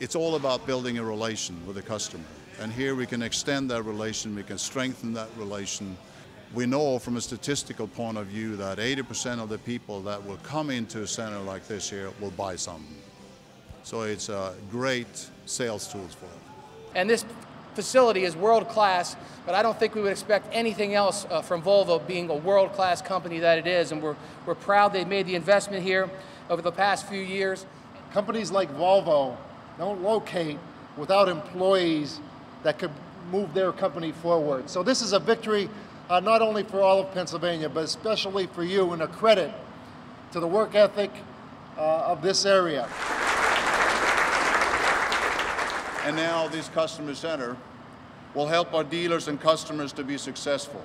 it's all about building a relation with the customer. And here we can extend that relation, we can strengthen that relation. We know from a statistical point of view that 80% of the people that will come into a center like this here will buy something. So it's a great sales tools for them. And this facility is world class, but I don't think we would expect anything else uh, from Volvo being a world class company that it is. And we're, we're proud they made the investment here over the past few years. Companies like Volvo don't locate without employees that could move their company forward. So this is a victory uh, not only for all of Pennsylvania, but especially for you and a credit to the work ethic uh, of this area. And now this customer center will help our dealers and customers to be successful.